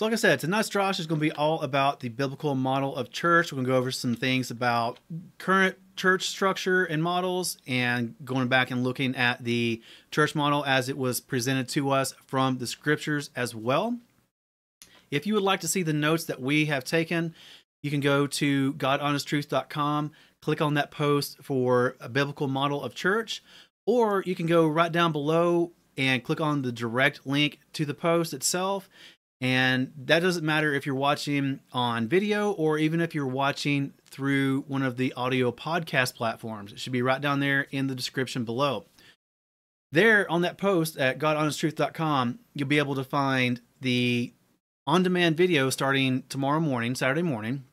So, like I said, tonight's Drosh is going to be all about the biblical model of church. We're going to go over some things about current church structure and models, and going back and looking at the church model as it was presented to us from the scriptures as well. If you would like to see the notes that we have taken, you can go to godhonesttruth.com, click on that post for a biblical model of church, or you can go right down below and click on the direct link to the post itself and that doesn't matter if you're watching on video or even if you're watching through one of the audio podcast platforms. It should be right down there in the description below. There on that post at godhonesttruth.com, you'll be able to find the on demand video starting tomorrow morning, Saturday morning.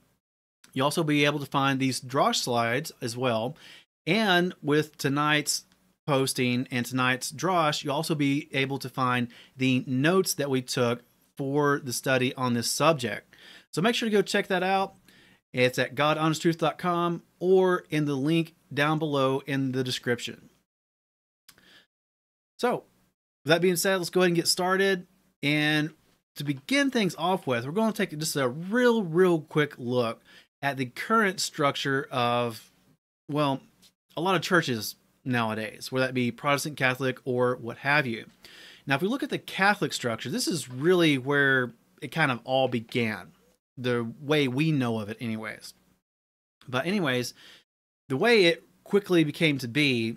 You'll also be able to find these Drosh slides as well. And with tonight's posting and tonight's Drosh, you'll also be able to find the notes that we took for the study on this subject. So make sure to go check that out. It's at godhonesttruth.com or in the link down below in the description. So, with that being said, let's go ahead and get started. And to begin things off with, we're going to take just a real, real quick look at the current structure of, well, a lot of churches nowadays, whether that be Protestant, Catholic, or what have you. Now, if we look at the Catholic structure, this is really where it kind of all began, the way we know of it, anyways. But, anyways, the way it quickly became to be,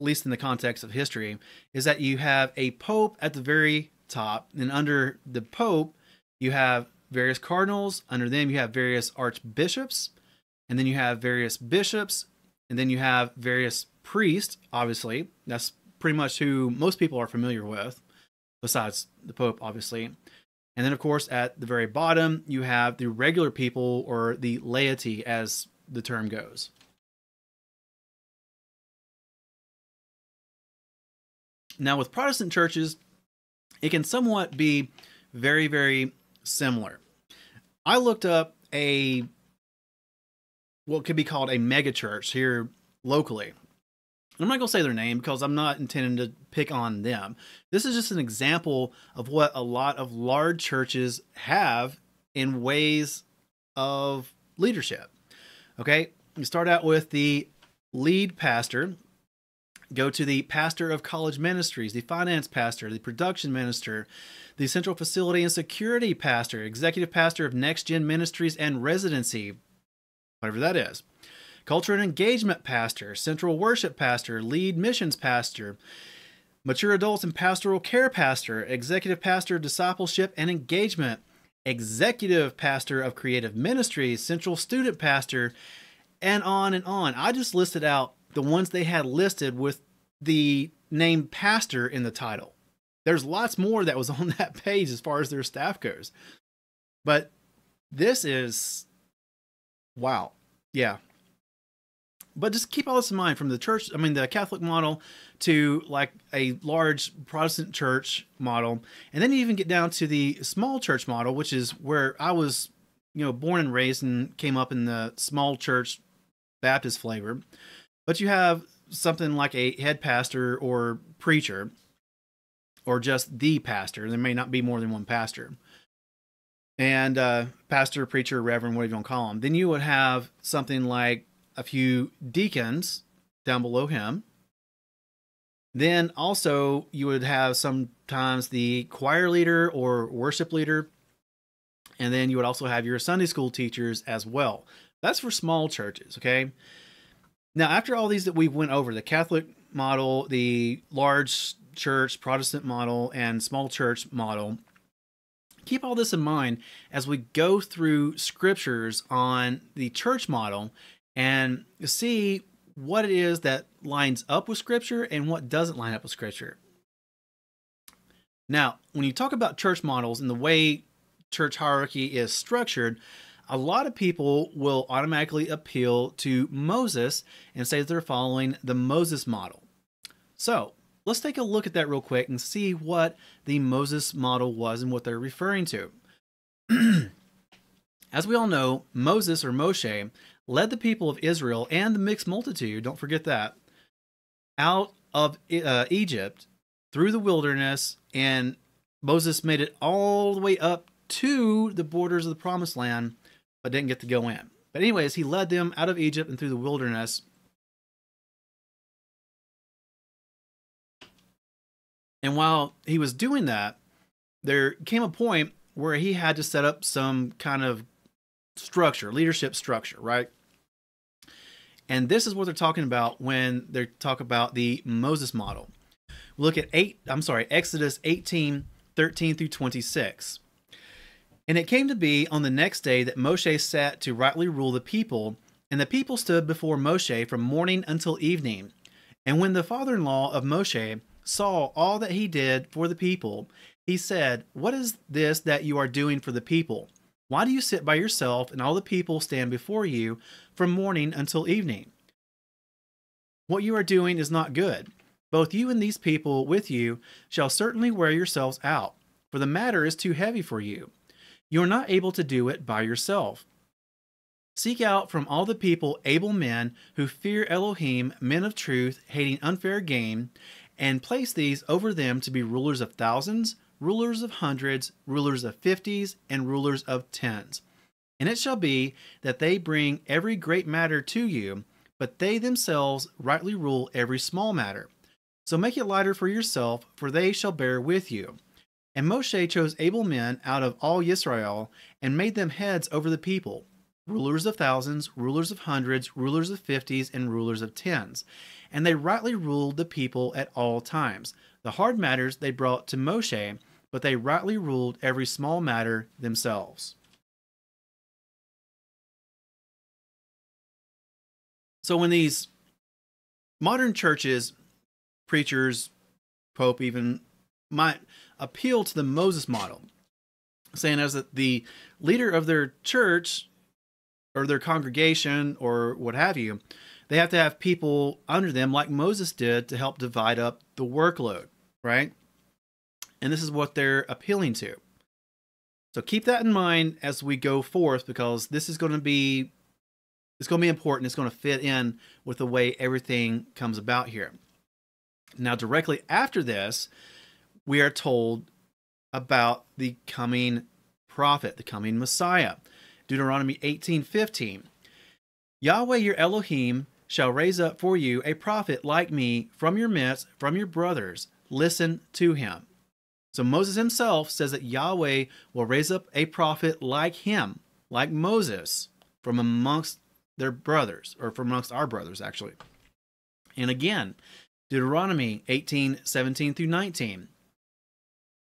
at least in the context of history, is that you have a pope at the very top, and under the pope, you have various cardinals, under them, you have various archbishops, and then you have various bishops, and then you have various priests, obviously. That's pretty much who most people are familiar with, besides the Pope, obviously. And then, of course, at the very bottom, you have the regular people or the laity, as the term goes. Now, with Protestant churches, it can somewhat be very, very similar. I looked up a what could be called a megachurch here locally. I'm not going to say their name because I'm not intending to pick on them. This is just an example of what a lot of large churches have in ways of leadership. Okay, you start out with the lead pastor, go to the pastor of college ministries, the finance pastor, the production minister, the central facility and security pastor, executive pastor of next gen ministries and residency, whatever that is culture and engagement pastor, central worship pastor, lead missions pastor, mature adults and pastoral care pastor, executive pastor of discipleship and engagement, executive pastor of creative ministries, central student pastor, and on and on. I just listed out the ones they had listed with the name pastor in the title. There's lots more that was on that page as far as their staff goes. But this is wow. Yeah, but just keep all this in mind from the church, I mean, the Catholic model to like a large Protestant church model. And then you even get down to the small church model, which is where I was, you know, born and raised and came up in the small church Baptist flavor. But you have something like a head pastor or preacher or just the pastor. There may not be more than one pastor. And uh, pastor, preacher, reverend, whatever you want to call them. Then you would have something like a few deacons down below him. Then also you would have sometimes the choir leader or worship leader. And then you would also have your Sunday school teachers as well. That's for small churches, okay? Now, after all these that we went over, the Catholic model, the large church Protestant model, and small church model, keep all this in mind as we go through scriptures on the church model and see what it is that lines up with Scripture and what doesn't line up with Scripture. Now, when you talk about church models and the way church hierarchy is structured, a lot of people will automatically appeal to Moses and say that they're following the Moses model. So, let's take a look at that real quick and see what the Moses model was and what they're referring to. As we all know, Moses or Moshe led the people of Israel and the mixed multitude, don't forget that, out of uh, Egypt through the wilderness and Moses made it all the way up to the borders of the promised land, but didn't get to go in. But, anyways, he led them out of Egypt and through the wilderness. And while he was doing that, there came a point where he had to set up some kind of structure, leadership structure, right? And this is what they're talking about when they talk about the Moses model. Look at 8, I'm sorry, Exodus 18, 13 through 26. And it came to be on the next day that Moshe sat to rightly rule the people, and the people stood before Moshe from morning until evening. And when the father in law of Moshe saw all that he did for the people, he said, What is this that you are doing for the people? Why do you sit by yourself, and all the people stand before you from morning until evening? What you are doing is not good. Both you and these people with you shall certainly wear yourselves out, for the matter is too heavy for you. You are not able to do it by yourself. Seek out from all the people able men who fear Elohim, men of truth, hating unfair gain, and place these over them to be rulers of thousands, rulers of hundreds, rulers of fifties, and rulers of tens. And it shall be that they bring every great matter to you, but they themselves rightly rule every small matter. So make it lighter for yourself, for they shall bear with you. And Moshe chose able men out of all Israel and made them heads over the people, rulers of thousands, rulers of hundreds, rulers of fifties, and rulers of tens. And they rightly ruled the people at all times. The hard matters they brought to Moshe, but they rightly ruled every small matter themselves. So when these modern churches, preachers, Pope even might appeal to the Moses model, saying as the leader of their church or their congregation or what have you, they have to have people under them like Moses did to help divide up the workload, right? And this is what they're appealing to. So keep that in mind as we go forth because this is going to be it's going to be important. It's going to fit in with the way everything comes about here. Now directly after this, we are told about the coming prophet, the coming Messiah. Deuteronomy 18:15. Yahweh your Elohim shall raise up for you a prophet like me from your midst, from your brothers. Listen to him. So Moses himself says that Yahweh will raise up a prophet like him, like Moses, from amongst their brothers, or from amongst our brothers, actually. And again, Deuteronomy 18, 17 through 19.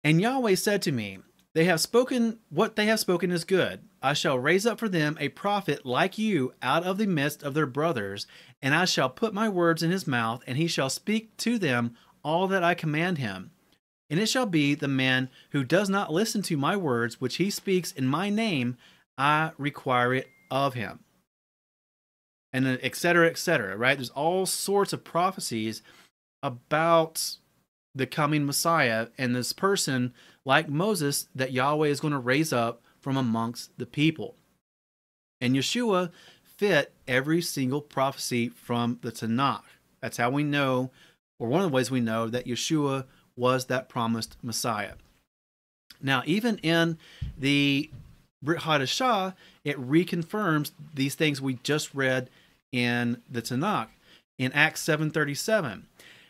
And Yahweh said to me, They have spoken what they have spoken is good. I shall raise up for them a prophet like you out of the midst of their brothers, and I shall put my words in his mouth, and he shall speak to them all that I command him. And it shall be the man who does not listen to my words, which he speaks in my name, I require it of him. And etc. etc. right? There's all sorts of prophecies about the coming Messiah and this person like Moses that Yahweh is going to raise up from amongst the people. And Yeshua fit every single prophecy from the Tanakh. That's how we know, or one of the ways we know, that Yeshua was that promised Messiah. Now, even in the Brit Hadashah, it reconfirms these things we just read in the Tanakh in Acts 7:37.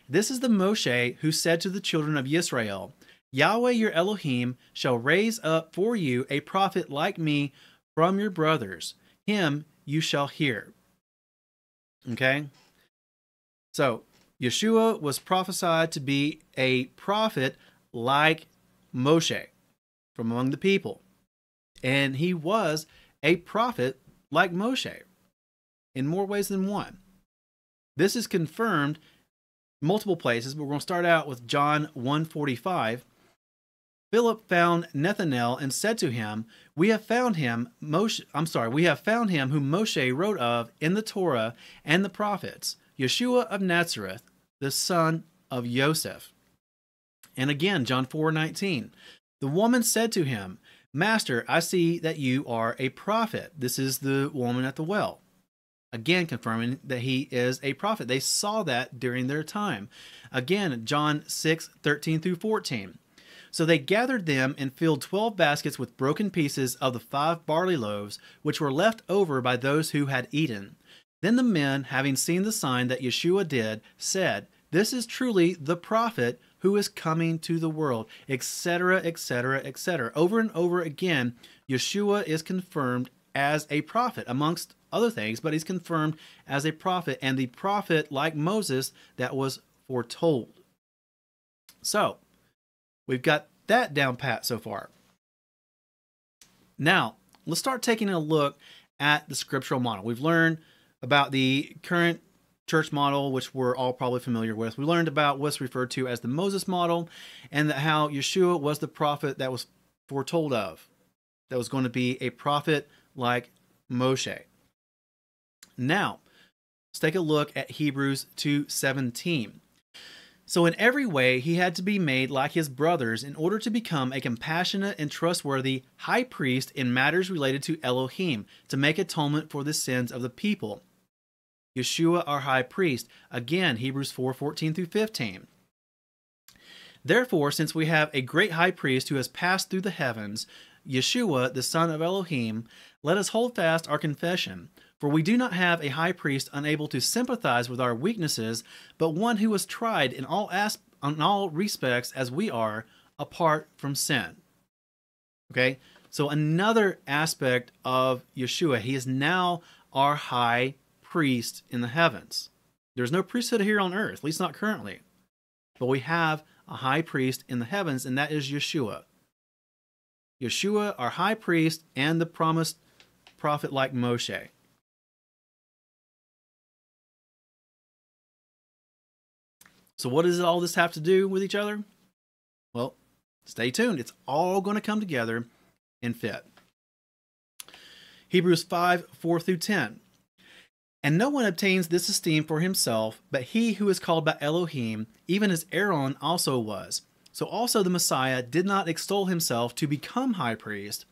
This is the Moshe who said to the children of Israel, Yahweh your Elohim shall raise up for you a prophet like me from your brothers. Him you shall hear. Okay? So, Yeshua was prophesied to be a prophet like Moshe from among the people. And he was a prophet like Moshe in more ways than one. This is confirmed multiple places, but we're going to start out with John 145. Philip found Nathanael and said to him, "We have found him, Moshe, I'm sorry, we have found him whom Moshe wrote of in the Torah and the prophets, Yeshua of Nazareth, the son of Joseph." And again, John 4:19. The woman said to him, "Master, I see that you are a prophet." This is the woman at the well. Again, confirming that he is a prophet. They saw that during their time. Again, John 6 13 through 14. So they gathered them and filled twelve baskets with broken pieces of the five barley loaves, which were left over by those who had eaten. Then the men, having seen the sign that Yeshua did, said, This is truly the prophet who is coming to the world, etc., etc., etc. Over and over again, Yeshua is confirmed as a prophet, amongst other things, but he's confirmed as a prophet, and the prophet, like Moses, that was foretold. So, we've got that down pat so far. Now, let's start taking a look at the scriptural model. We've learned about the current church model, which we're all probably familiar with. We learned about what's referred to as the Moses model and that how Yeshua was the prophet that was foretold of, that was going to be a prophet like Moshe. Now, let's take a look at Hebrews 2:17. So in every way he had to be made like his brothers in order to become a compassionate and trustworthy high priest in matters related to Elohim to make atonement for the sins of the people. Yeshua our high priest. Again, Hebrews 4:14 through 15. Therefore, since we have a great high priest who has passed through the heavens, Yeshua, the son of Elohim, let us hold fast our confession. For we do not have a high priest unable to sympathize with our weaknesses, but one who was tried in all asp- in all respects as we are, apart from sin. Okay? So another aspect of Yeshua, he is now our high priest in the heavens. There's no priesthood here on earth, at least not currently. But we have a high priest in the heavens, and that is Yeshua. Yeshua, our high priest, and the promised prophet like Moshe. So, what does all this have to do with each other? Well, stay tuned. It's all going to come together and fit. Hebrews 5 4 through 10. And no one obtains this esteem for himself, but he who is called by Elohim, even as Aaron also was. So also the Messiah did not extol himself to become high priest,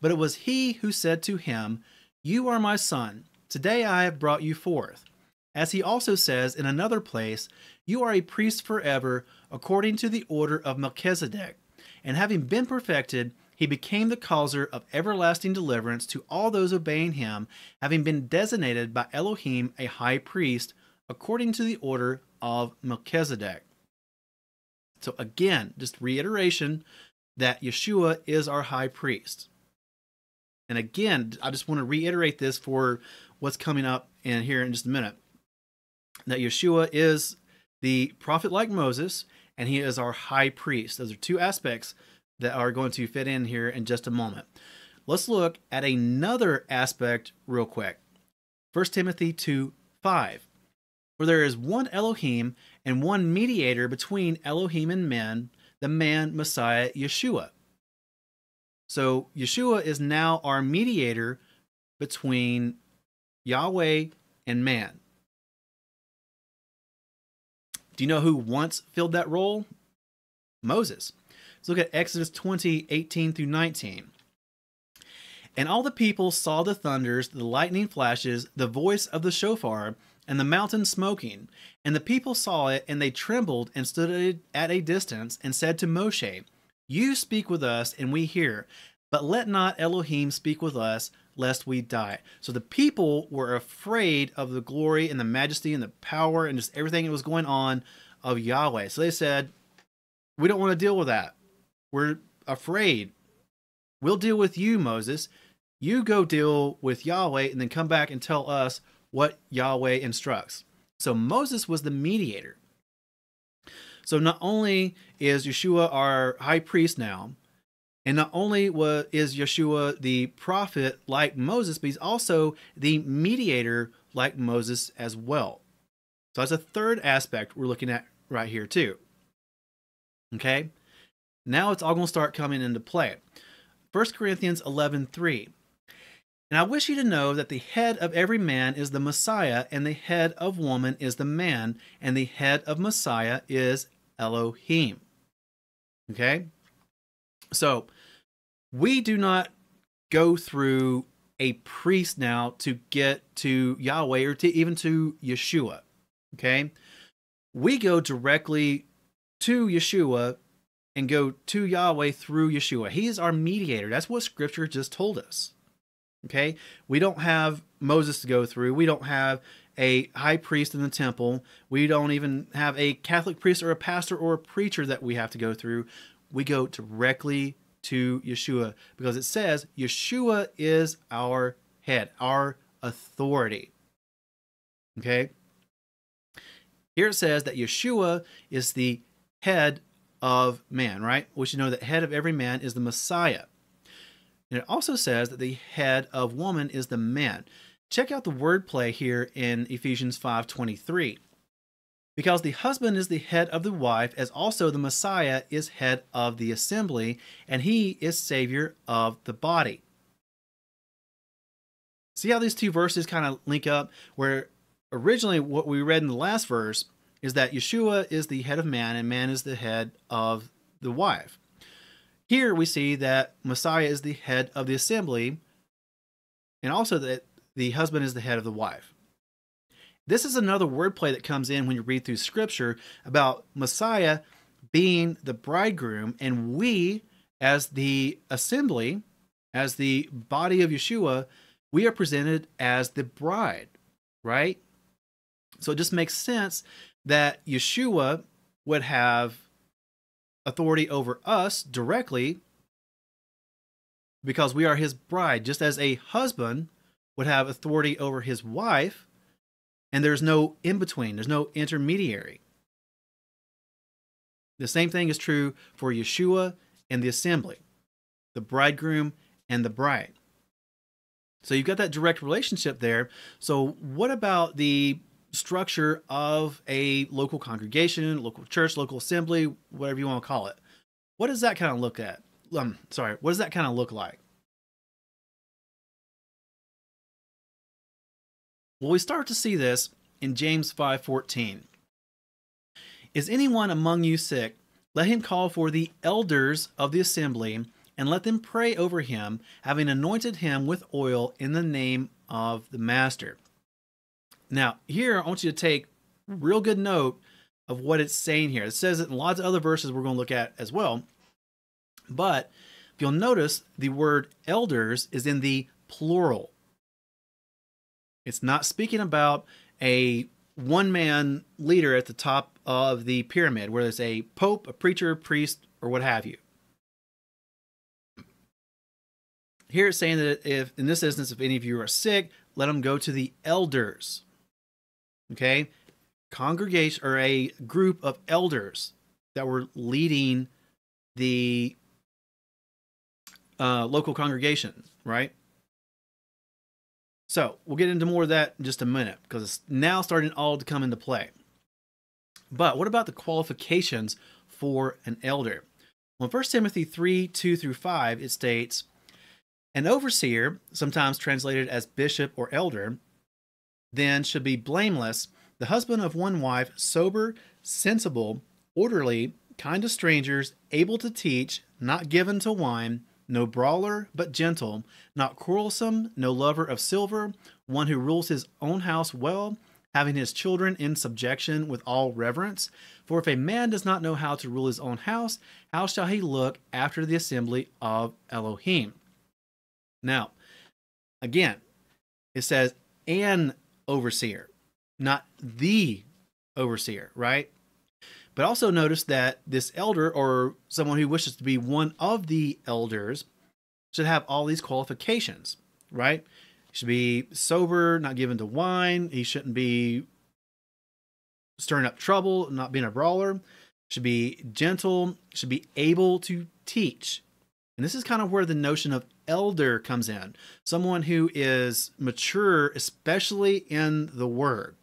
but it was he who said to him, You are my son, today I have brought you forth. As he also says in another place, You are a priest forever, according to the order of Melchizedek. And having been perfected, he became the causer of everlasting deliverance to all those obeying him, having been designated by Elohim a high priest, according to the order of Melchizedek. So, again, just reiteration that Yeshua is our high priest. And again, I just want to reiterate this for what's coming up in here in just a minute that Yeshua is the prophet like Moses, and he is our high priest. Those are two aspects that are going to fit in here in just a moment. Let's look at another aspect real quick. 1 Timothy 2 5. For there is one Elohim and one mediator between Elohim and men, the man Messiah Yeshua. So Yeshua is now our mediator between Yahweh and man. Do you know who once filled that role? Moses. Let's look at Exodus 20, 18 through 19. And all the people saw the thunders, the lightning flashes, the voice of the shofar, and the mountain smoking. And the people saw it, and they trembled and stood at a distance, and said to Moshe, You speak with us, and we hear, but let not Elohim speak with us, lest we die. So the people were afraid of the glory and the majesty and the power and just everything that was going on of Yahweh. So they said, We don't want to deal with that. We're afraid. We'll deal with you, Moses. You go deal with Yahweh and then come back and tell us what Yahweh instructs. So Moses was the mediator. So not only is Yeshua our high priest now, and not only was, is Yeshua the prophet like Moses, but he's also the mediator like Moses as well. So that's a third aspect we're looking at right here too. Okay? Now it's all going to start coming into play. 1 Corinthians 11:3. And I wish you to know that the head of every man is the Messiah, and the head of woman is the man, and the head of Messiah is Elohim. Okay? So, we do not go through a priest now to get to Yahweh or to even to Yeshua. Okay? We go directly to Yeshua and go to Yahweh through Yeshua. He is our mediator. That's what scripture just told us. Okay? We don't have Moses to go through. We don't have a high priest in the temple. We don't even have a Catholic priest or a pastor or a preacher that we have to go through. We go directly to Yeshua because it says Yeshua is our head, our authority. Okay? Here it says that Yeshua is the head of man, right? We should know that head of every man is the Messiah. And it also says that the head of woman is the man. Check out the wordplay here in Ephesians 5:23. Because the husband is the head of the wife, as also the Messiah is head of the assembly, and he is savior of the body. See how these two verses kind of link up? Where originally what we read in the last verse is that Yeshua is the head of man and man is the head of the wife. Here we see that Messiah is the head of the assembly and also that the husband is the head of the wife. This is another wordplay that comes in when you read through scripture about Messiah being the bridegroom and we as the assembly, as the body of Yeshua, we are presented as the bride, right? So it just makes sense that Yeshua would have authority over us directly because we are his bride, just as a husband would have authority over his wife, and there's no in between, there's no intermediary. The same thing is true for Yeshua and the assembly, the bridegroom and the bride. So you've got that direct relationship there. So, what about the structure of a local congregation, local church, local assembly, whatever you want to call it. What does that kind of look at? Um, sorry, what does that kind of look like? Well, we start to see this in James 5:14. Is anyone among you sick? Let him call for the elders of the assembly and let them pray over him, having anointed him with oil in the name of the master. Now, here I want you to take real good note of what it's saying here. It says it in lots of other verses we're going to look at as well. But if you'll notice, the word elders is in the plural. It's not speaking about a one man leader at the top of the pyramid, where there's a pope, a preacher, a priest, or what have you. Here it's saying that if, in this instance, if any of you are sick, let them go to the elders okay? Congregation or a group of elders that were leading the uh, local congregation right? So we'll get into more of that in just a minute because it's now starting all to come into play. But what about the qualifications for an elder? Well in 1 timothy 3 2 through 5 it states an overseer sometimes translated as bishop or elder then should be blameless, the husband of one wife, sober, sensible, orderly, kind to strangers, able to teach, not given to wine, no brawler, but gentle, not quarrelsome, no lover of silver, one who rules his own house well, having his children in subjection with all reverence. For if a man does not know how to rule his own house, how shall he look after the assembly of Elohim? Now, again, it says, an overseer, not the overseer, right? But also notice that this elder or someone who wishes to be one of the elders should have all these qualifications, right? He should be sober, not given to wine. He shouldn't be stirring up trouble, not being a brawler. Should be gentle, should be able to teach. And this is kind of where the notion of elder comes in someone who is mature, especially in the word.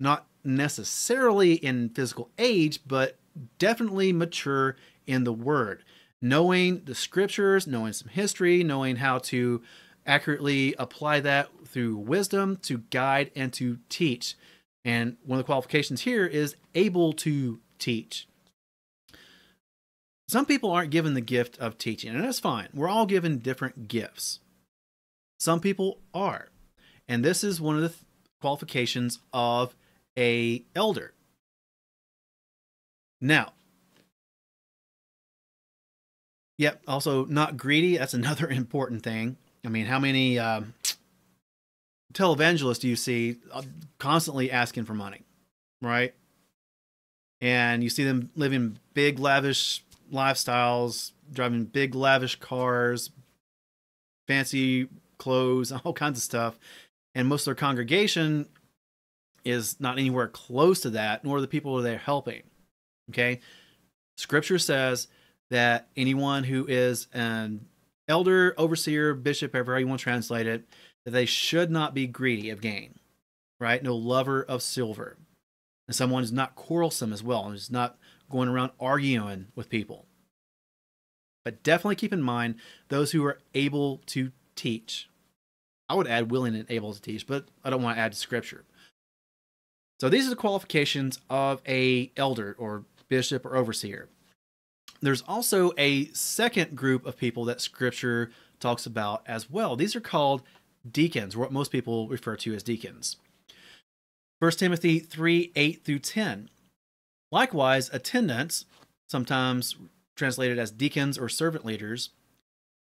Not necessarily in physical age, but definitely mature in the word. Knowing the scriptures, knowing some history, knowing how to accurately apply that through wisdom to guide and to teach. And one of the qualifications here is able to teach. Some people aren't given the gift of teaching, and that's fine. We're all given different gifts. Some people are. And this is one of the th- qualifications of a elder. Now, Yep. Also, not greedy. That's another important thing. I mean, how many uh, televangelists do you see uh, constantly asking for money, right? And you see them living big, lavish lifestyles, driving big, lavish cars, fancy clothes, all kinds of stuff. And most of their congregation is not anywhere close to that, nor the people they're helping. Okay. Scripture says that anyone who is an elder, overseer, bishop, however you want to translate it, that they should not be greedy of gain, right? No lover of silver. And someone who's not quarrelsome as well, and who's not going around arguing with people. But definitely keep in mind those who are able to teach. I would add willing and able to teach, but I don't want to add to scripture. So these are the qualifications of a elder or bishop or overseer. There's also a second group of people that scripture talks about as well. These are called deacons, what most people refer to as deacons. 1 Timothy 3 8 through 10. Likewise, attendants, sometimes translated as deacons or servant leaders,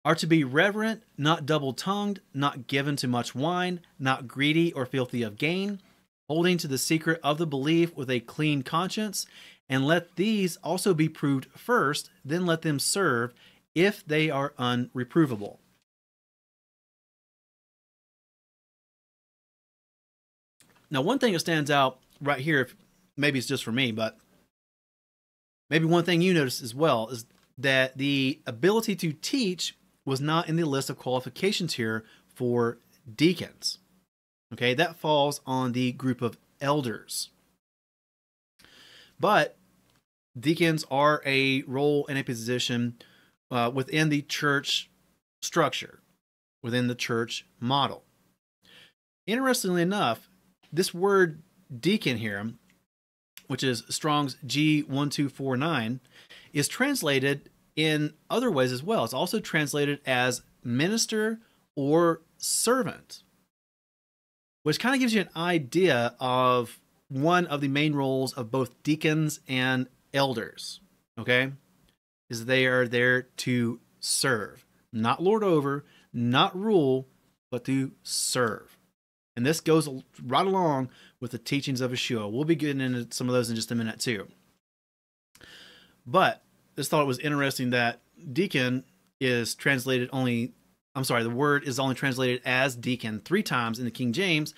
are to be reverent, not double tongued, not given to much wine, not greedy or filthy of gain, holding to the secret of the belief with a clean conscience, and let these also be proved first, then let them serve if they are unreprovable. Now, one thing that stands out right here, maybe it's just for me, but maybe one thing you noticed as well is that the ability to teach was not in the list of qualifications here for deacons. Okay, that falls on the group of elders. But deacons are a role and a position uh, within the church structure, within the church model. Interestingly enough, this word deacon here, which is Strong's G1249, is translated in other ways as well. It's also translated as minister or servant, which kind of gives you an idea of one of the main roles of both deacons and elders. Okay? Is they are there to serve, not lord over, not rule, but to serve. And this goes right along with the teachings of Yeshua. We'll be getting into some of those in just a minute too. But this thought was interesting that deacon is translated only I'm sorry, the word is only translated as deacon three times in the King James,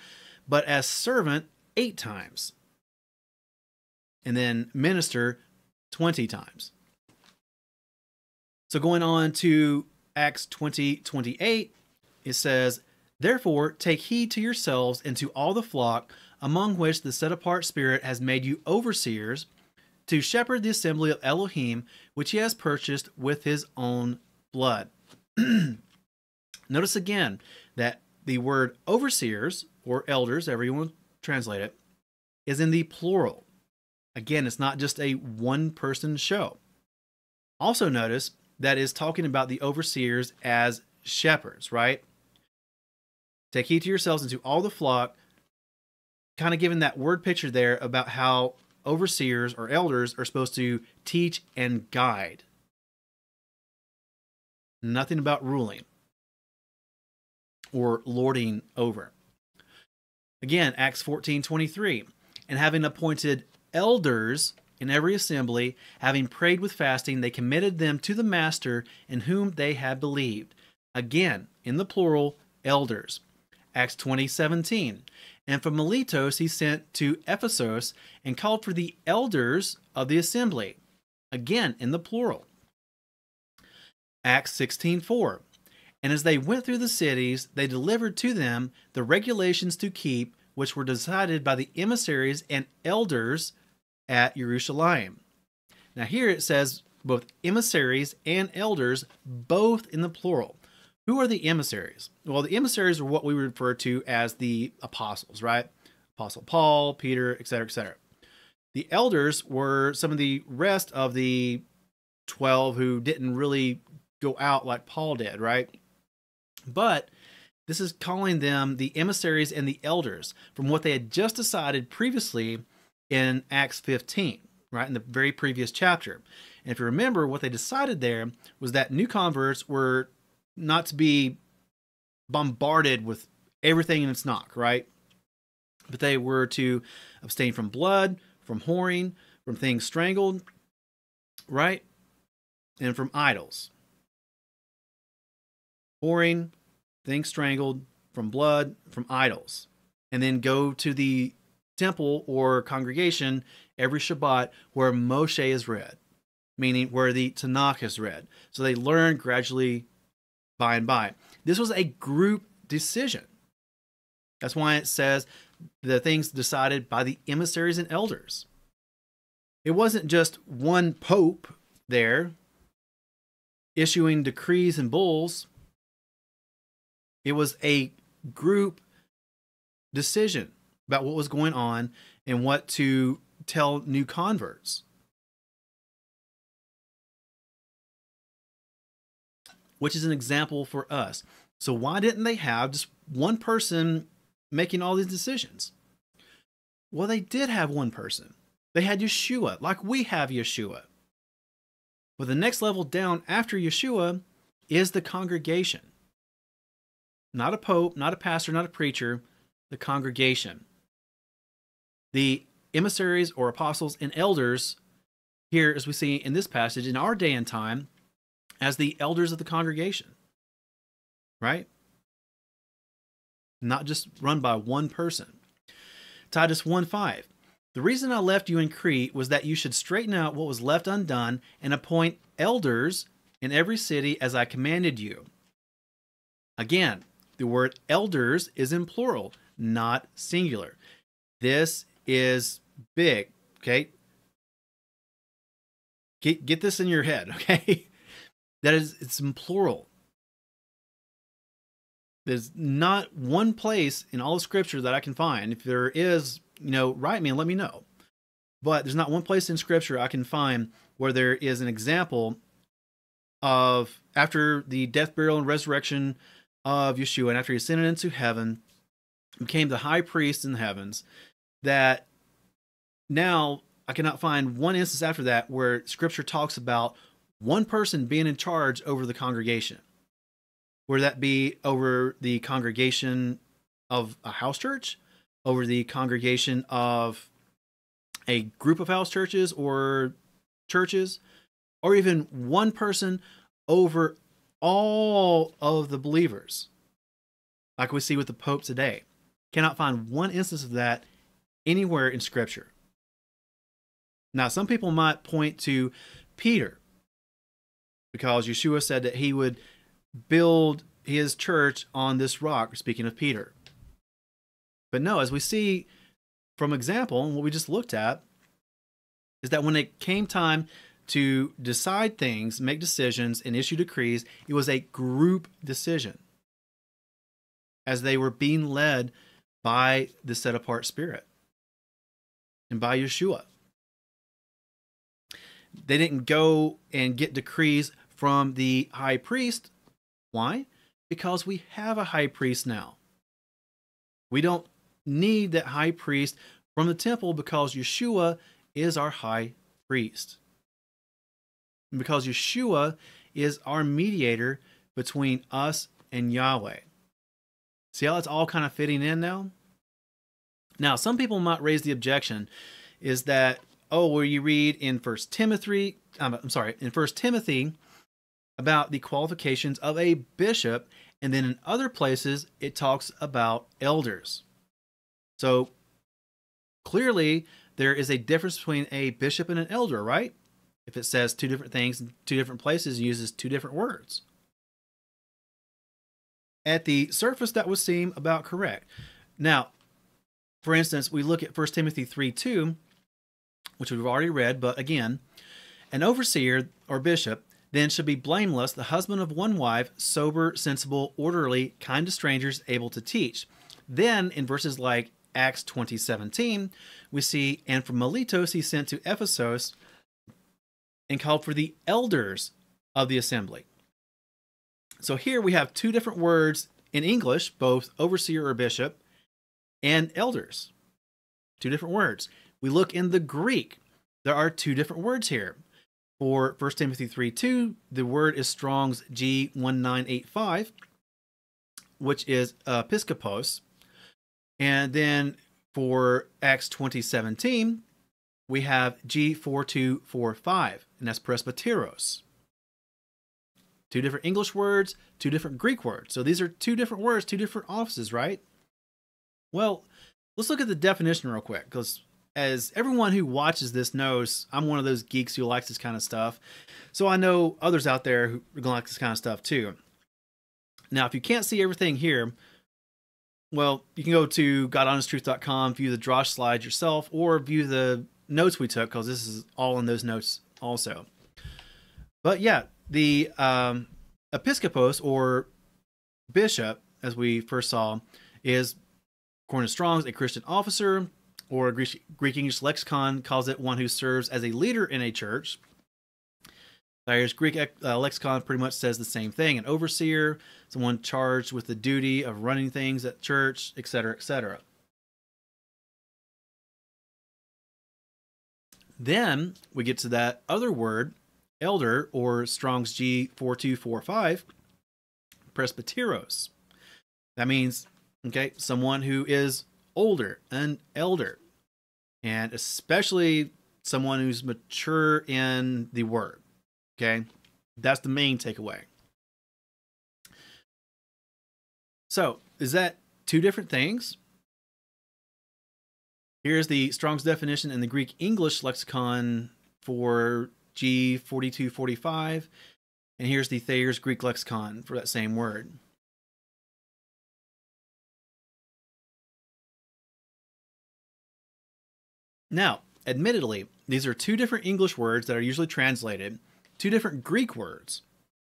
but as servant eight times. And then minister 20 times. So going on to Acts 20 28, it says, Therefore, take heed to yourselves and to all the flock among which the set apart Spirit has made you overseers to shepherd the assembly of Elohim, which he has purchased with his own blood. Notice again that the word overseers or elders, everyone translate it, is in the plural. Again, it's not just a one person show. Also, notice that is talking about the overseers as shepherds, right? Take heed to yourselves and to all the flock, kind of giving that word picture there about how overseers or elders are supposed to teach and guide. Nothing about ruling or lording over. Again, Acts 14 23. And having appointed elders in every assembly, having prayed with fasting, they committed them to the master in whom they had believed. Again, in the plural, elders. Acts 20 17. And from Miletus he sent to Ephesus and called for the elders of the assembly. Again, in the plural. Acts 16:4. And as they went through the cities, they delivered to them the regulations to keep, which were decided by the emissaries and elders at Jerusalem. Now, here it says both emissaries and elders, both in the plural. Who are the emissaries? Well, the emissaries are what we refer to as the apostles, right? Apostle Paul, Peter, etc., etc. The elders were some of the rest of the 12 who didn't really go out like Paul did, right? But this is calling them the emissaries and the elders from what they had just decided previously in Acts 15, right? In the very previous chapter. And if you remember, what they decided there was that new converts were not to be bombarded with everything in Tanakh, right? But they were to abstain from blood, from whoring, from things strangled, right? And from idols. Whoring, things strangled, from blood, from idols. And then go to the temple or congregation every Shabbat where Moshe is read, meaning where the Tanakh is read. So they learn gradually by and by. This was a group decision. That's why it says the things decided by the emissaries and elders. It wasn't just one pope there issuing decrees and bulls. It was a group decision about what was going on and what to tell new converts. Which is an example for us. So, why didn't they have just one person making all these decisions? Well, they did have one person. They had Yeshua, like we have Yeshua. But the next level down after Yeshua is the congregation. Not a pope, not a pastor, not a preacher, the congregation. The emissaries or apostles and elders, here as we see in this passage, in our day and time, as the elders of the congregation. Right? Not just run by one person. Titus 1 5. The reason I left you in Crete was that you should straighten out what was left undone and appoint elders in every city as I commanded you. Again, the word elders is in plural, not singular. This is big, okay? Get, get this in your head, okay? That is, it's in plural. There's not one place in all of Scripture that I can find. If there is, you know, write me and let me know. But there's not one place in Scripture I can find where there is an example of after the death, burial, and resurrection of Yeshua, and after he ascended into heaven, became the high priest in the heavens, that now I cannot find one instance after that where scripture talks about one person being in charge over the congregation. Whether that be over the congregation of a house church, over the congregation of a group of house churches or churches, or even one person over all of the believers, like we see with the Pope today. Cannot find one instance of that anywhere in Scripture. Now, some people might point to Peter because Yeshua said that he would build his church on this rock, speaking of Peter. But no, as we see from example what we just looked at, is that when it came time to decide things, make decisions, and issue decrees, it was a group decision as they were being led by the set apart spirit and by Yeshua. They didn't go and get decrees from the high priest. Why? Because we have a high priest now. We don't need that high priest from the temple because Yeshua is our high priest. And because Yeshua is our mediator between us and Yahweh. See how it's all kind of fitting in now? Now, some people might raise the objection is that oh, where you read in First Timothy, um, I'm sorry, in First Timothy about the qualifications of a bishop, and then in other places it talks about elders. So clearly there is a difference between a bishop and an elder, right? If it says two different things in two different places, uses two different words. At the surface, that would seem about correct. Now, for instance, we look at 1 Timothy 3 2, which we've already read, but again, an overseer or bishop then should be blameless, the husband of one wife, sober, sensible, orderly, kind to strangers, able to teach. Then in verses like Acts 20 17, we see, and from Miletus he sent to Ephesus and called for the elders of the assembly. So here we have two different words in English, both overseer or bishop and elders. Two different words. We look in the Greek, there are two different words here. For 1 Timothy 3 2, the word is Strong's G1985, which is episkopos. And then for Acts 2017, we have G4245, and that's presbyteros. Two different English words, two different Greek words. So these are two different words, two different offices, right? Well, let's look at the definition real quick because as everyone who watches this knows, I'm one of those geeks who likes this kind of stuff. So I know others out there who like this kind of stuff too. Now, if you can't see everything here, well, you can go to GodHonestTruth.com, view the Drosh slides yourself, or view the notes we took because this is all in those notes also. But yeah, the um, episkopos or bishop, as we first saw, is according to Strong's a Christian officer, or Greek, Greek English lexicon calls it one who serves as a leader in a church. Thayer's Greek uh, lexicon pretty much says the same thing: an overseer, someone charged with the duty of running things at church, etc., etc. Then we get to that other word, elder, or Strong's G4245, presbyteros. That means, okay, someone who is older, an elder, and especially someone who's mature in the word. Okay, that's the main takeaway. So, is that two different things? Here's the Strong's definition in the Greek English lexicon for G4245. And here's the Thayer's Greek lexicon for that same word. Now, admittedly, these are two different English words that are usually translated, two different Greek words.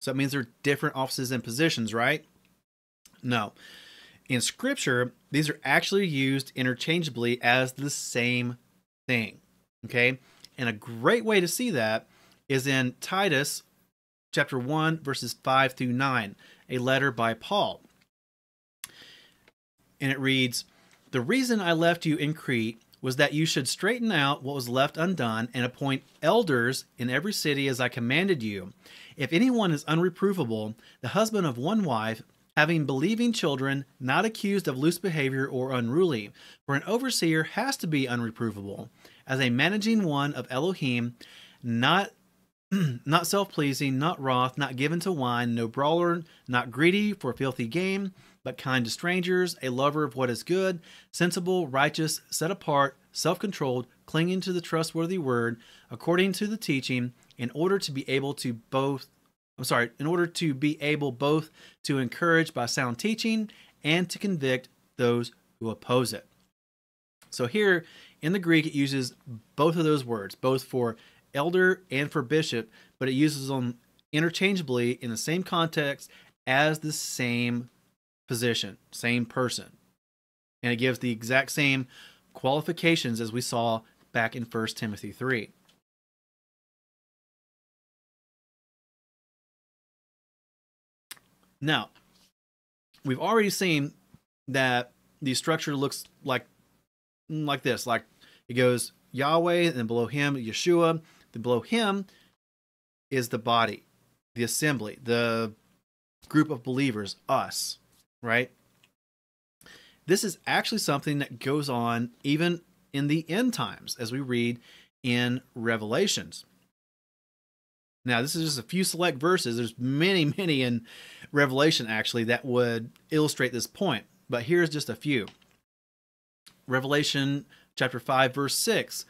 So that means they're different offices and positions, right? No. In scripture, these are actually used interchangeably as the same thing. Okay? And a great way to see that is in Titus chapter 1 verses 5 through 9, a letter by Paul. And it reads, "The reason I left you in Crete was that you should straighten out what was left undone and appoint elders in every city as I commanded you. If anyone is unreprovable, the husband of one wife, having believing children, not accused of loose behavior or unruly. For an overseer has to be unreprovable, as a managing one of Elohim, not not self-pleasing, not wroth, not given to wine, no brawler, not greedy for filthy gain, but kind to strangers, a lover of what is good, sensible, righteous, set apart, self-controlled, clinging to the trustworthy word, according to the teaching, in order to be able to both I'm sorry, in order to be able both to encourage by sound teaching and to convict those who oppose it. So here in the Greek, it uses both of those words, both for elder and for bishop, but it uses them interchangeably in the same context as the same position, same person. And it gives the exact same qualifications as we saw back in 1 Timothy 3. Now, we've already seen that the structure looks like like this, like it goes Yahweh, and then below him Yeshua, then below him is the body, the assembly, the group of believers, us, right? This is actually something that goes on even in the end times as we read in Revelations. Now, this is just a few select verses. There's many, many in Revelation actually that would illustrate this point, but here's just a few. Revelation chapter 5 verse 6.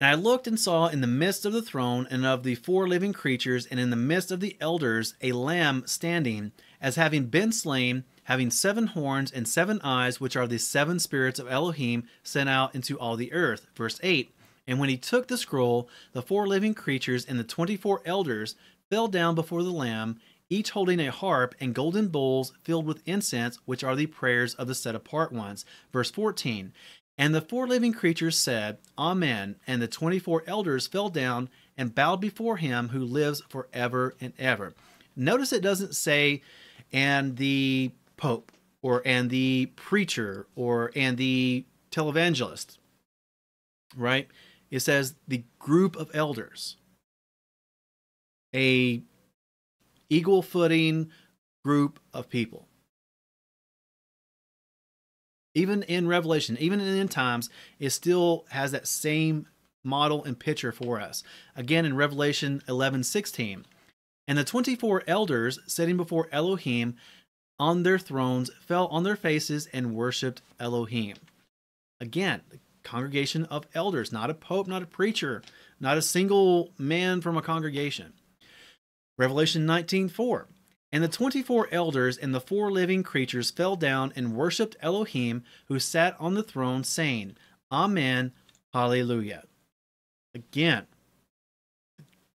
And I looked and saw in the midst of the throne and of the four living creatures and in the midst of the elders a lamb standing as having been slain having seven horns and seven eyes which are the seven spirits of Elohim sent out into all the earth. Verse 8. And when he took the scroll, the four living creatures and the twenty four elders fell down before the Lamb, each holding a harp and golden bowls filled with incense, which are the prayers of the set apart ones. Verse 14. And the four living creatures said, Amen. And the twenty four elders fell down and bowed before him who lives forever and ever. Notice it doesn't say, and the Pope, or and the preacher, or and the televangelist, right? It says the group of elders. a equal footing group of people. Even in Revelation, even in end times, it still has that same model and picture for us. Again, in Revelation 11 16. And the 24 elders sitting before Elohim on their thrones fell on their faces and worshiped Elohim. Again, the congregation of elders, not a pope, not a preacher, not a single man from a congregation. Revelation 19:4. And the 24 elders and the four living creatures fell down and worshiped Elohim who sat on the throne saying, Amen, hallelujah. Again,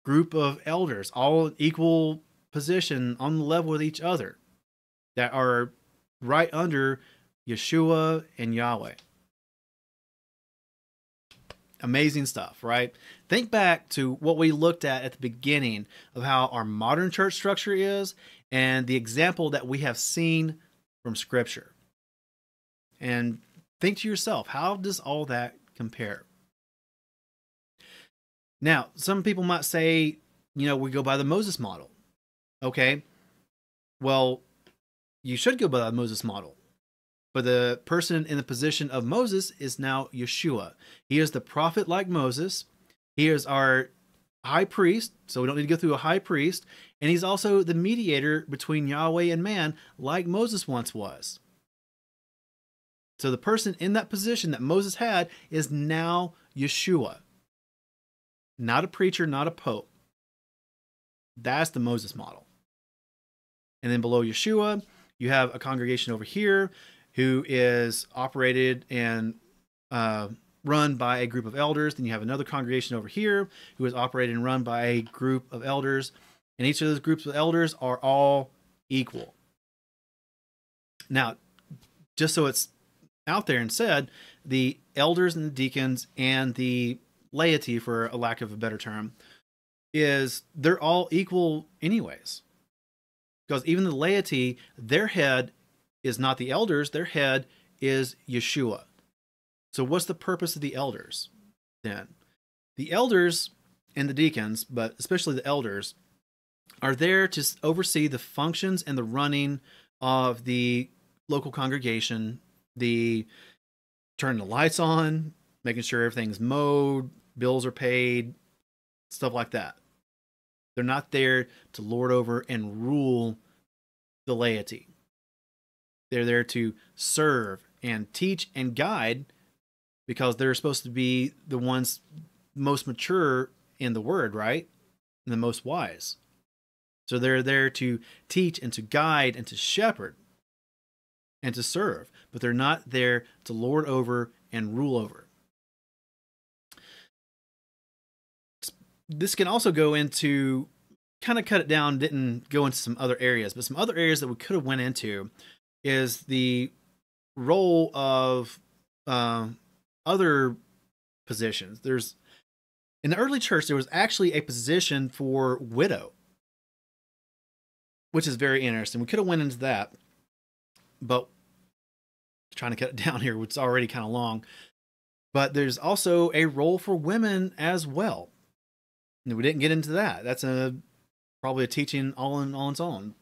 group of elders, all equal position on the level with each other that are right under Yeshua and Yahweh. Amazing stuff, right? Think back to what we looked at at the beginning of how our modern church structure is and the example that we have seen from Scripture. And think to yourself, how does all that compare? Now, some people might say, you know, we go by the Moses model. Okay. Well, you should go by the Moses model. But the person in the position of Moses is now Yeshua. He is the prophet like Moses. He is our high priest, so we don't need to go through a high priest. And he's also the mediator between Yahweh and man, like Moses once was. So the person in that position that Moses had is now Yeshua. Not a preacher, not a pope. That's the Moses model. And then below Yeshua, you have a congregation over here who is operated and uh, run by a group of elders. Then you have another congregation over here who is operated and run by a group of elders. And each of those groups of elders are all equal. Now, just so it's out there and said, the elders and the deacons and the laity, for a lack of a better term, is they're all equal, anyways. Because even the laity, their head is not the elders, their head is Yeshua. So, what's the purpose of the elders then? The elders and the deacons, but especially the elders, are there to oversee the functions and the running of the local congregation, the turning the lights on, making sure everything's mowed, bills are paid, stuff like that. They're not there to lord over and rule the laity. They're there to serve and teach and guide because they're supposed to be the ones most mature in the word, right? And the most wise. So they're there to teach and to guide and to shepherd and to serve, but they're not there to lord over and rule over. This can also go into kind of cut it down, didn't go into some other areas, but some other areas that we could have went into is the role of uh, other positions. There's in the early church there was actually a position for widow which is very interesting. We could have went into that, but trying to cut it down here, it's already kind of long. But there's also a role for women as well. We didn't get into that. That's a probably a teaching all in all its own.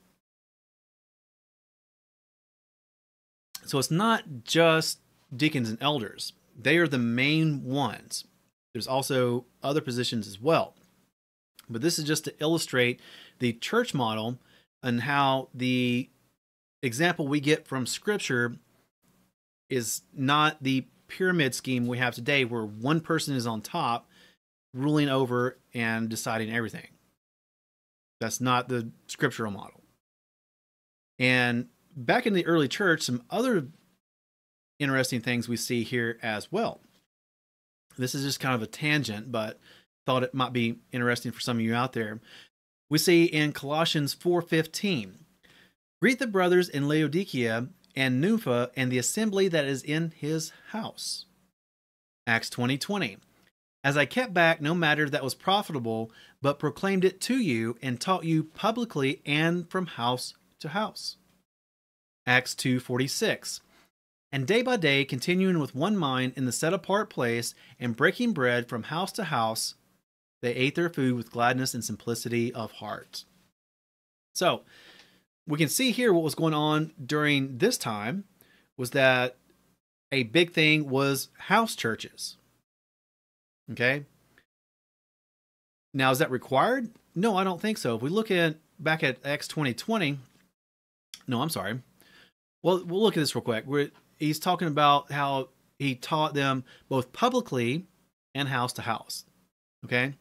So it's not just deacons and elders. They are the main ones. There's also other positions as well. But this is just to illustrate the church model and how the example we get from scripture is not the pyramid scheme we have today where one person is on top ruling over and deciding everything. That's not the scriptural model. And back in the early church, some other interesting things we see here as well. This is just kind of a tangent, but thought it might be interesting for some of you out there. We see in Colossians 4:15, "Greet the brothers in Laodicea and Nympha and the assembly that is in his house." Acts 20:20, 20, "As I kept back no matter that was profitable, but proclaimed it to you and taught you publicly and from house to house." Acts 2:46, and day by day continuing with one mind in the set apart place and breaking bread from house to house They ate their food with gladness and simplicity of heart. So, we can see here what was going on during this time was that a big thing was house churches. Okay? Now, is that required? No, I don't think so. If we look at back at Acts 2020, no, I'm sorry. Well, we'll look at this real quick. Where he's talking about how he taught them both publicly and house to house. Okay?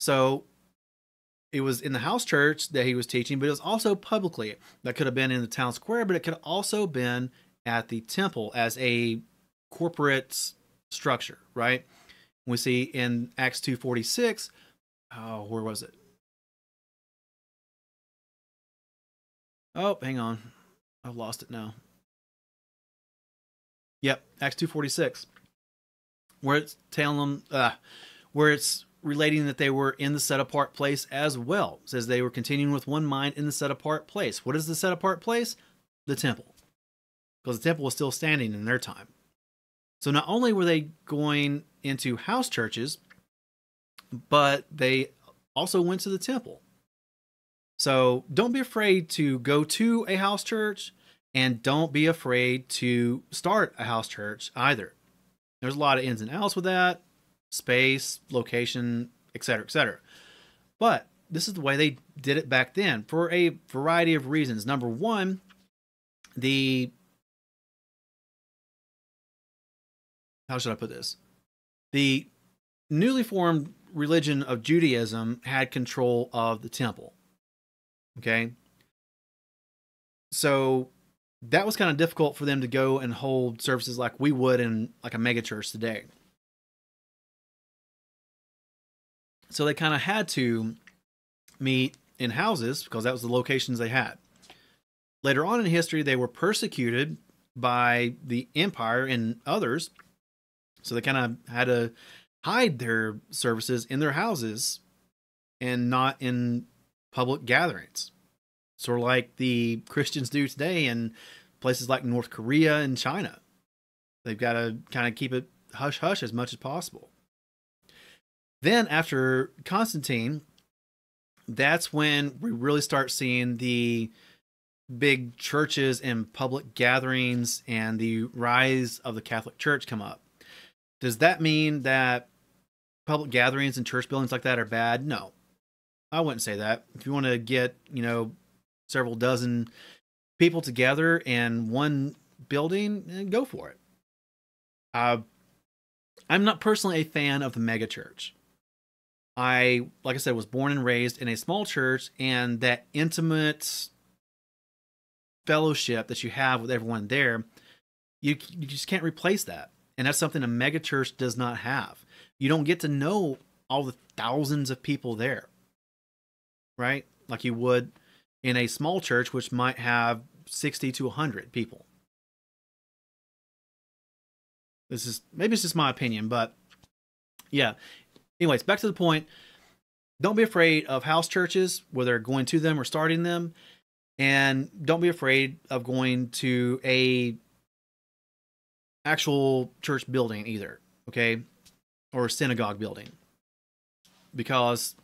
So it was in the house church that he was teaching, but it was also publicly. That could have been in the town square, but it could have also been at the temple as a corporate structure, right? We see in Acts 2:46, oh, where was it? Oh, hang on. I've lost it now. Yep, Acts 2:46. Where it's telling them uh, where it's relating that they were in the set apart place as well. It says they were continuing with one mind in the set apart place. What is the set apart place? The temple. Because the temple was still standing in their time. So not only were they going into house churches, but they also went to the temple. So don't be afraid to go to a house church and don't be afraid to start a house church either. There's a lot of ins and outs with that space, location, etc., etc. But this is the way they did it back then for a variety of reasons. Number one, the how should I put this? The newly formed religion of Judaism had control of the temple. Okay. So that was kind of difficult for them to go and hold services like we would in like a megachurch today. So they kind of had to meet in houses because that was the locations they had. Later on in history, they were persecuted by the empire and others. So they kind of had to hide their services in their houses and not in public gatherings. Sort of like the Christians do today in places like North Korea and China. They've got to kind of keep it hush hush as much as possible. Then after Constantine, that's when we really start seeing the big churches and public gatherings and the rise of the Catholic Church come up. Does that mean that public gatherings and church buildings like that are bad? No. I wouldn't say that. If you want to get, you know, several dozen people together in one building, go for it. Uh, I'm not personally a fan of the megachurch. I, like I said, was born and raised in a small church, and that intimate fellowship that you have with everyone there, you you just can't replace that. And that's something a megachurch does not have. You don't get to know all the thousands of people there, right? Like you would in a small church, which might have 60 to 100 people. This is maybe it's just my opinion, but yeah, anyways, back to the point. Don't be afraid of house churches, whether going to them or starting them. And don't be afraid of going to a actual church building either, okay? Or synagogue building. Because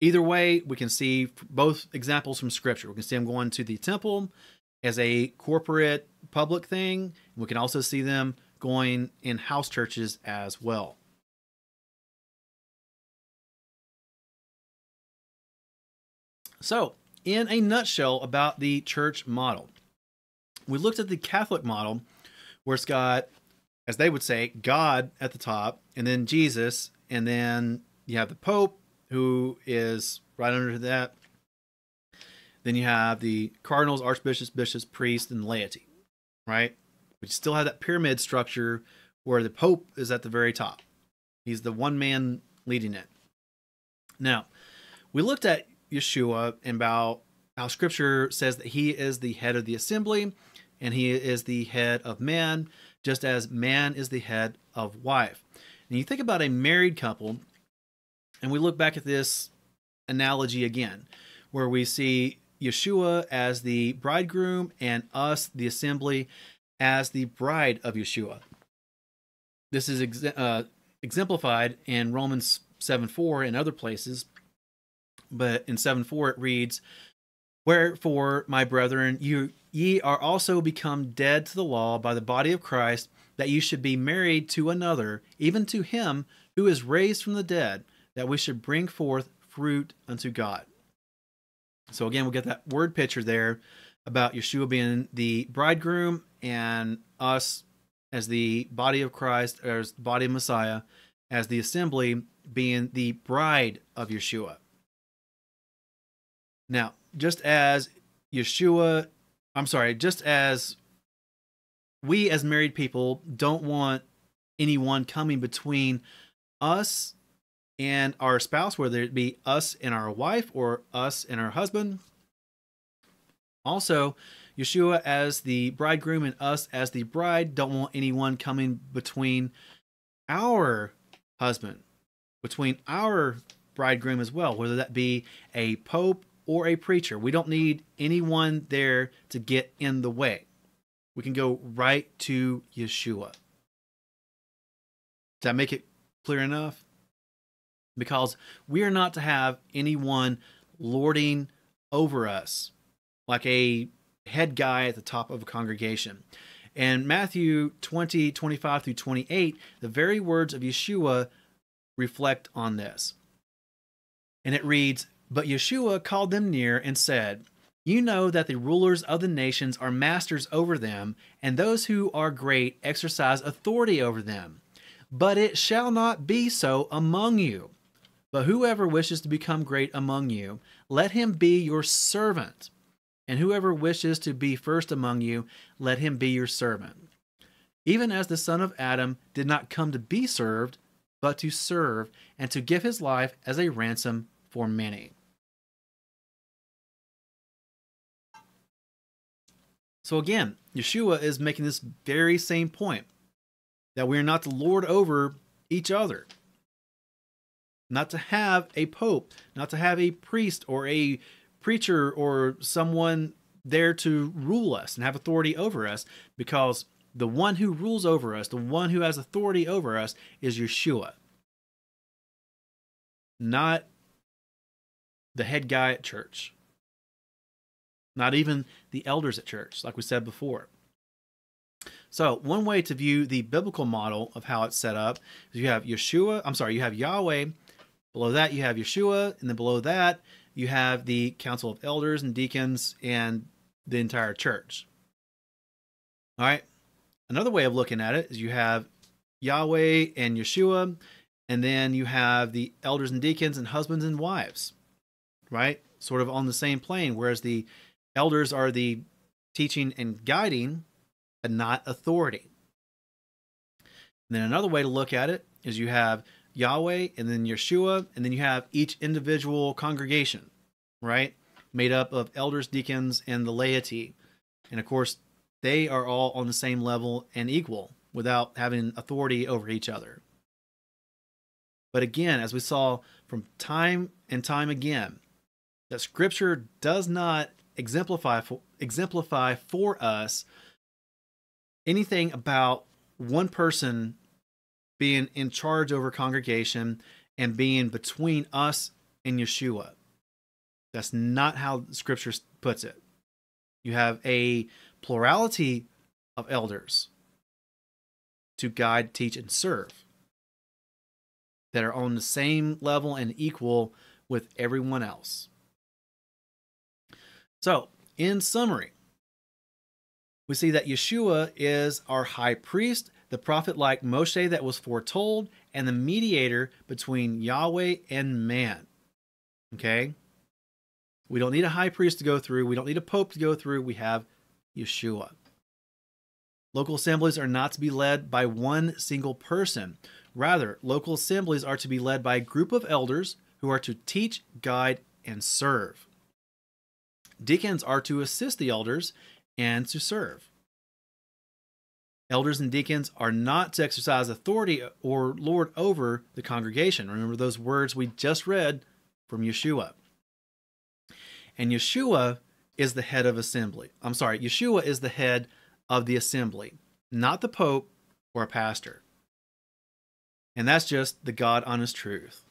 either way, we can see both examples from scripture. We can see them going to the temple as a corporate public thing. We can also see them going in house churches as well. So, in a nutshell, about the church model, we looked at the Catholic model where it's got, as they would say, God at the top, and then Jesus, and then you have the Pope, who is right under that. Then you have the cardinals, archbishops, bishops, priests, and laity, right? We still have that pyramid structure where the Pope is at the very top. He's the one man leading it. Now, we looked at Yeshua and about how scripture says that he is the head of the assembly and he is the head of man, just as man is the head of wife. And you think about a married couple, and we look back at this analogy again, where we see Yeshua as the bridegroom and us, the assembly, as the bride of Yeshua. This is ex- uh, exemplified in Romans 7 4 and other places. But in 7 4, it reads, Wherefore, my brethren, you ye are also become dead to the law by the body of Christ, that you should be married to another, even to him who is raised from the dead, that we should bring forth fruit unto God. So again, we'll get that word picture there about Yeshua being the bridegroom and us as the body of Christ, as the body of Messiah, as the assembly being the bride of Yeshua. Now, just as Yeshua, I'm sorry, just as we as married people don't want anyone coming between us and our spouse, whether it be us and our wife or us and our husband. Also, Yeshua as the bridegroom and us as the bride don't want anyone coming between our husband, between our bridegroom as well, whether that be a pope or a preacher. We don't need anyone there to get in the way. We can go right to Yeshua. Does that make it clear enough? Because we are not to have anyone lording over us like a head guy at the top of a congregation. And Matthew 20, 25 through 28, the very words of Yeshua reflect on this. And it reads, but Yeshua called them near and said, You know that the rulers of the nations are masters over them, and those who are great exercise authority over them. But it shall not be so among you. But whoever wishes to become great among you, let him be your servant. And whoever wishes to be first among you, let him be your servant. Even as the Son of Adam did not come to be served, but to serve, and to give his life as a ransom for many. So again, Yeshua is making this very same point that we are not to lord over each other, not to have a pope, not to have a priest or a preacher or someone there to rule us and have authority over us, because the one who rules over us, the one who has authority over us, is Yeshua, not the head guy at church not even the elders at church, like we said before. So, one way to view the biblical model of how it's set up is you have Yeshua, I'm sorry, you have Yahweh. Below that, you have Yeshua. And then below that, you have the council of elders and deacons and the entire church. All right. Another way of looking at it is you have Yahweh and Yeshua, and then you have the elders and deacons and husbands and wives, right? Sort of on the same plane. Whereas the Elders are the teaching and guiding, but not authority. And then another way to look at it is you have Yahweh and then Yeshua, and then you have each individual congregation, right? Made up of elders, deacons, and the laity. And of course, they are all on the same level and equal without having authority over each other. But again, as we saw from time and time again, that scripture does not exemplify for, exemplify for us anything about one person being in charge over congregation and being between us and Yeshua. That's not how scripture puts it. You have a plurality of elders to guide, teach, and serve that are on the same level and equal with everyone else. So, in summary, we see that Yeshua is our high priest, the prophet like Moshe that was foretold, and the mediator between Yahweh and man. Okay? We don't need a high priest to go through, we don't need a pope to go through, we have Yeshua. Local assemblies are not to be led by one single person. Rather, local assemblies are to be led by a group of elders who are to teach, guide, and serve. Deacons are to assist the elders and to serve. Elders and deacons are not to exercise authority or lord over the congregation. Remember those words we just read from Yeshua. And Yeshua is the head of assembly. I'm sorry, Yeshua is the head of the assembly, not the pope or a pastor. And that's just the God honest truth.